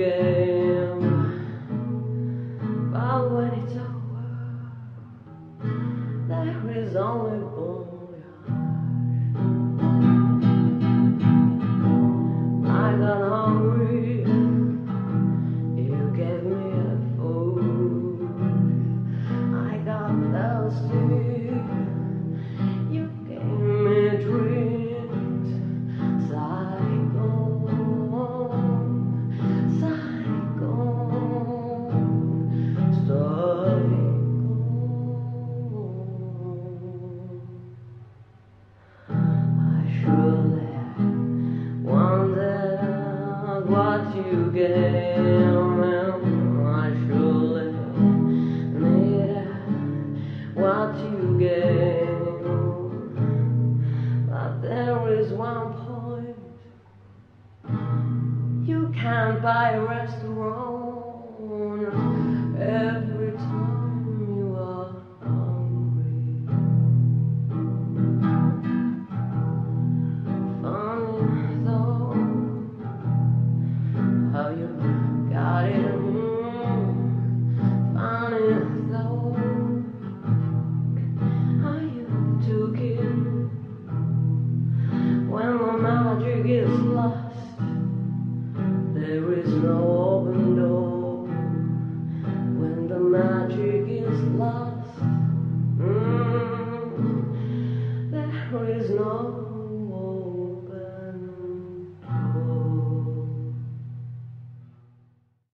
game. But when it's over, there is only one. You needed what you. But there is one point you can't buy a restaurant magic is lost, mm, there is no